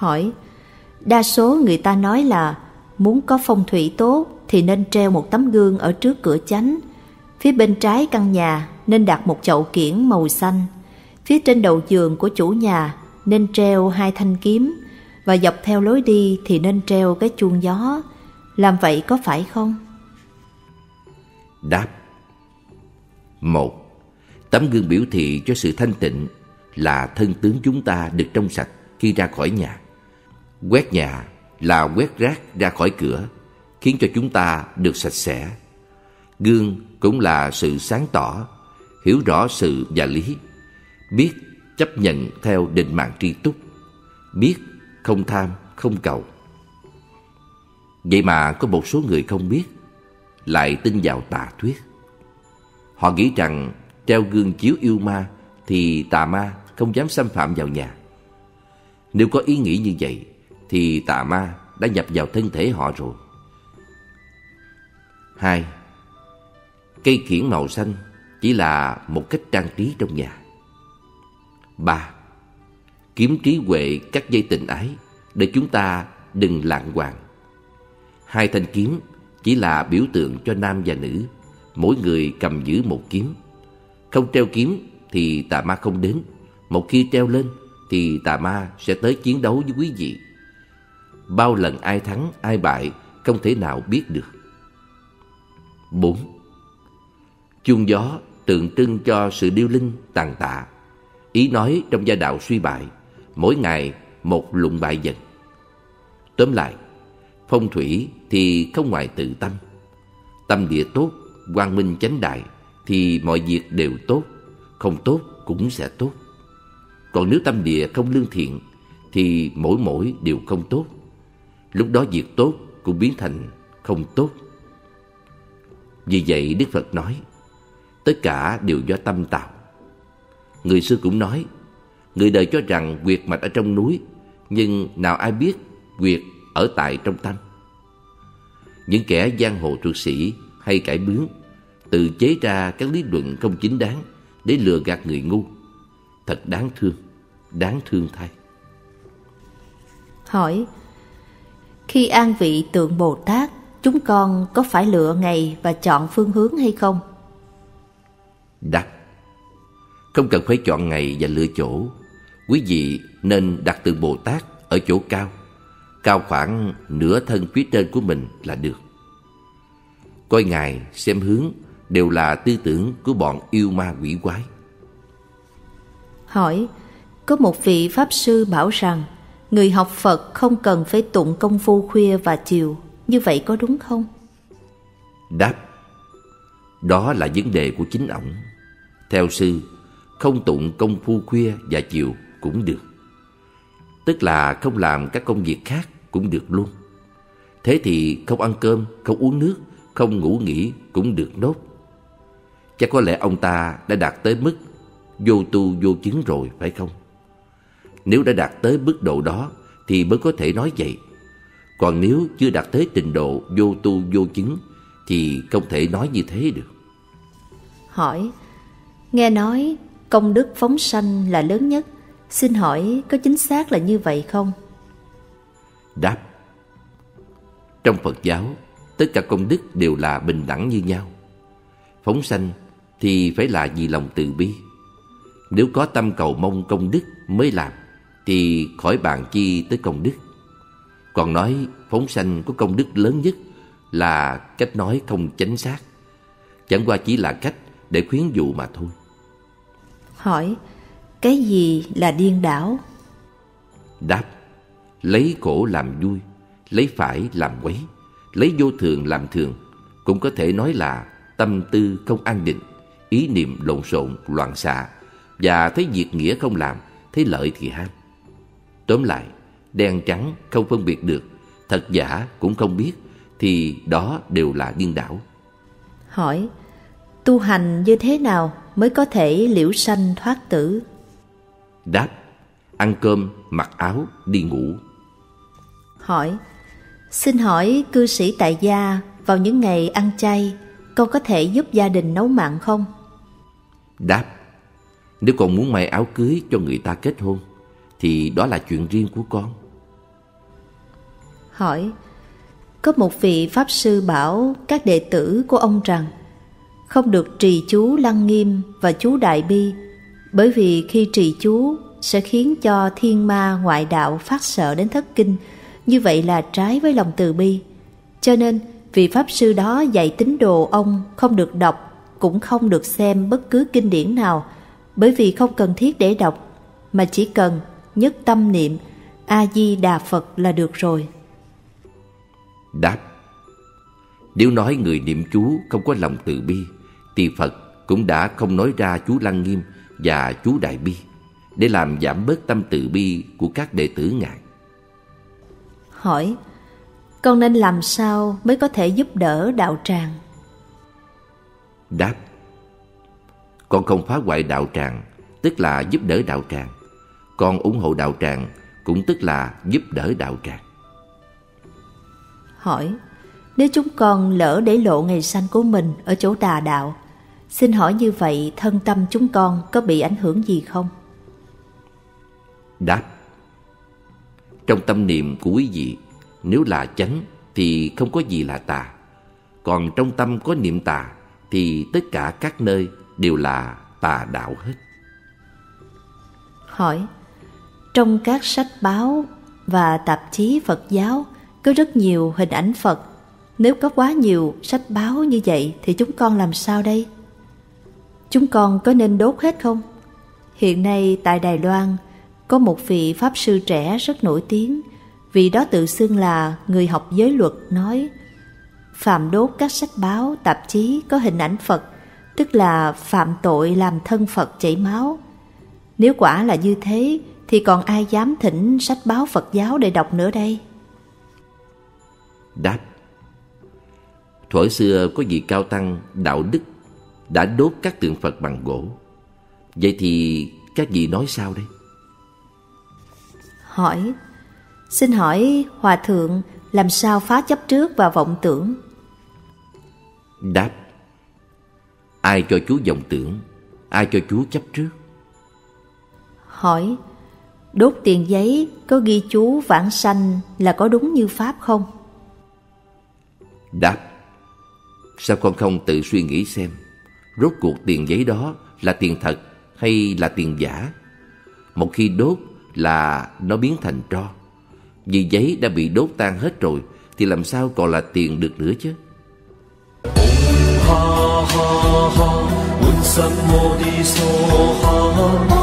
Hỏi, đa số người ta nói là muốn có phong thủy tốt thì nên treo một tấm gương ở trước cửa chánh. Phía bên trái căn nhà nên đặt một chậu kiển màu xanh. Phía trên đầu giường của chủ nhà nên treo hai thanh kiếm và dọc theo lối đi thì nên treo cái chuông gió. Làm vậy có phải không? Đáp một Tấm gương biểu thị cho sự thanh tịnh là thân tướng chúng ta được trong sạch khi ra khỏi nhà. Quét nhà là quét rác ra khỏi cửa, khiến cho chúng ta được sạch sẽ. Gương cũng là sự sáng tỏ, hiểu rõ sự và lý, biết chấp nhận theo định mạng tri túc, biết không tham, không cầu. Vậy mà có một số người không biết, lại tin vào tà thuyết. Họ nghĩ rằng treo gương chiếu yêu ma thì tà ma không dám xâm phạm vào nhà. Nếu có ý nghĩ như vậy thì tà ma đã nhập vào thân thể họ rồi. Hai, Cây kiển màu xanh chỉ là một cách trang trí trong nhà. Ba, Kiếm trí huệ các dây tình ái để chúng ta đừng lạng hoàng. Hai thanh kiếm chỉ là biểu tượng cho nam và nữ, mỗi người cầm giữ một kiếm. Không treo kiếm thì tà ma không đến, một khi treo lên thì tà ma sẽ tới chiến đấu với quý vị. Bao lần ai thắng, ai bại không thể nào biết được. 4. Chuông gió tượng trưng cho sự điêu linh tàn tạ. Ý nói trong gia đạo suy bại, mỗi ngày một lụng bại dần. Tóm lại, phong thủy thì không ngoài tự tâm. Tâm địa tốt, quang minh chánh đại thì mọi việc đều tốt, không tốt cũng sẽ tốt. Còn nếu tâm địa không lương thiện thì mỗi mỗi đều không tốt. Lúc đó việc tốt cũng biến thành không tốt. Vì vậy Đức Phật nói, tất cả đều do tâm tạo. Người xưa cũng nói, người đời cho rằng quyệt mạch ở trong núi, nhưng nào ai biết quyệt ở tại trong tâm. Những kẻ giang hồ thuật sĩ hay cải bướng tự chế ra các lý luận không chính đáng để lừa gạt người ngu. Thật đáng thương, đáng thương thay. Hỏi, khi an vị tượng Bồ Tát, chúng con có phải lựa ngày và chọn phương hướng hay không? Đáp, không cần phải chọn ngày và lựa chỗ. Quý vị nên đặt tượng Bồ Tát ở chỗ cao, cao khoảng nửa thân phía trên của mình là được. Coi ngài xem hướng đều là tư tưởng của bọn yêu ma quỷ quái. Hỏi, có một vị Pháp Sư bảo rằng người học Phật không cần phải tụng công phu khuya và chiều, như vậy có đúng không? Đáp, đó là vấn đề của chính ổng. Theo sư, không tụng công phu khuya và chiều cũng được. Tức là không làm các công việc khác cũng được luôn. Thế thì không ăn cơm, không uống nước, không ngủ nghỉ cũng được nốt. Chắc có lẽ ông ta đã đạt tới mức vô tu vô chứng rồi phải không? Nếu đã đạt tới mức độ đó thì mới có thể nói vậy. Còn nếu chưa đạt tới trình độ vô tu vô chứng thì không thể nói như thế được. Hỏi, nghe nói công đức phóng sanh là lớn nhất. Xin hỏi có chính xác là như vậy không? Đáp Trong Phật giáo, tất cả công đức đều là bình đẳng như nhau. Phóng sanh thì phải là vì lòng từ bi. Nếu có tâm cầu mong công đức mới làm, thì khỏi bàn chi tới công đức. Còn nói phóng sanh có công đức lớn nhất là cách nói không chính xác. Chẳng qua chỉ là cách để khuyến dụ mà thôi. Hỏi, cái gì là điên đảo? Đáp, lấy khổ làm vui, lấy phải làm quấy, lấy vô thường làm thường, cũng có thể nói là tâm tư không an định, ý niệm lộn xộn, loạn xạ, và thấy việc nghĩa không làm, thấy lợi thì ham. Tóm lại, đen trắng không phân biệt được, thật giả cũng không biết, thì đó đều là điên đảo. Hỏi, tu hành như thế nào mới có thể liễu sanh thoát tử? Đáp, ăn cơm, mặc áo, đi ngủ. Hỏi, xin hỏi cư sĩ tại gia vào những ngày ăn chay, con có thể giúp gia đình nấu mặn không? Đáp, nếu con muốn may áo cưới cho người ta kết hôn, thì đó là chuyện riêng của con. Hỏi, Có một vị Pháp Sư bảo các đệ tử của ông rằng, Không được trì chú Lăng Nghiêm và chú Đại Bi, Bởi vì khi trì chú sẽ khiến cho thiên ma ngoại đạo phát sợ đến thất kinh Như vậy là trái với lòng từ bi Cho nên, vị Pháp Sư đó dạy tín đồ ông không được đọc, Cũng không được xem bất cứ kinh điển nào, Bởi vì không cần thiết để đọc, Mà chỉ cần nhất tâm niệm A-di-đà Phật là được rồi. Đáp. Nếu nói người niệm chú không có lòng từ bi Thì Phật cũng đã không nói ra chú Lăng Nghiêm và chú Đại Bi Để làm giảm bớt tâm từ bi của các đệ tử Ngài. Hỏi Con nên làm sao mới có thể giúp đỡ đạo tràng? Đáp. Con không phá hoại đạo tràng Tức là giúp đỡ đạo tràng Con ủng hộ đạo tràng Cũng tức là giúp đỡ đạo tràng. Hỏi Nếu chúng con lỡ để lộ ngày sanh của mình ở chỗ tà đạo Xin hỏi như vậy thân tâm chúng con có bị ảnh hưởng gì không? Đáp Trong tâm niệm của quý vị Nếu là chánh thì không có gì là tà. Còn trong tâm có niệm tà Thì tất cả các nơi đều là tà đạo hết. Hỏi trong các sách báo và tạp chí Phật giáo có rất nhiều hình ảnh Phật. Nếu có quá nhiều sách báo như vậy thì chúng con làm sao đây? Chúng con có nên đốt hết không? Hiện nay tại Đài Loan có một vị Pháp sư trẻ rất nổi tiếng vì đó tự xưng là người học giới luật nói phạm đốt các sách báo, tạp chí có hình ảnh Phật tức là phạm tội làm thân Phật chảy máu. Nếu quả là như thế thì còn ai dám thỉnh sách báo Phật giáo để đọc nữa đây? Đáp Thuở xưa có vị cao tăng đạo đức đã đốt các tượng Phật bằng gỗ. Vậy thì các vị nói sao đây? Hỏi Xin hỏi Hòa Thượng làm sao phá chấp trước và vọng tưởng? Đáp Ai cho chú vọng tưởng, ai cho chú chấp trước? Hỏi Đốt tiền giấy có ghi chú vãng sanh là có đúng như Pháp không? Đáp Sao con không tự suy nghĩ xem Rốt cuộc tiền giấy đó là tiền thật hay là tiền giả? Một khi đốt là nó biến thành tro. Vì giấy đã bị đốt tan hết rồi Thì làm sao còn là tiền được nữa chứ? Ha ha ha,